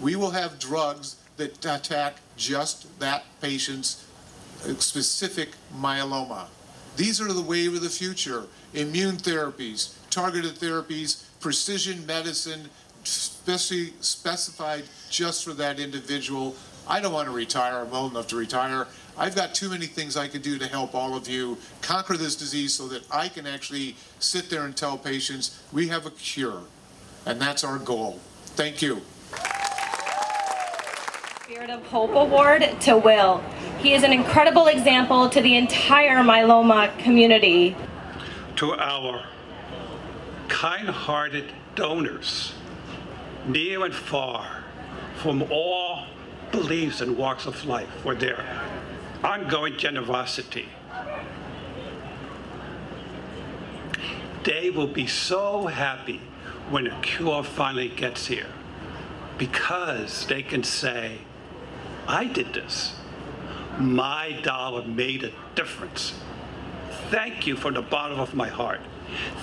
we will have drugs that attack just that patient's specific myeloma. These are the wave of the future. Immune therapies, targeted therapies, precision medicine, especially specified just for that individual. I don't want to retire. I'm old enough to retire. I've got too many things I could do to help all of you conquer this disease so that I can actually sit there and tell patients we have a cure. And that's our goal. Thank you. Spirit of Hope Award to Will. He is an incredible example to the entire myeloma community. to our kind-hearted donors, near and far, from all beliefs and walks of life, for their ongoing generosity. They will be so happy when a cure finally gets here because they can say, I did this. My dollar made a difference. Thank you from the bottom of my heart.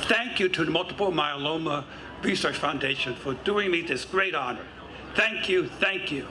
Thank you to the Multiple Myeloma Research Foundation for doing me this great honor. Thank you, thank you.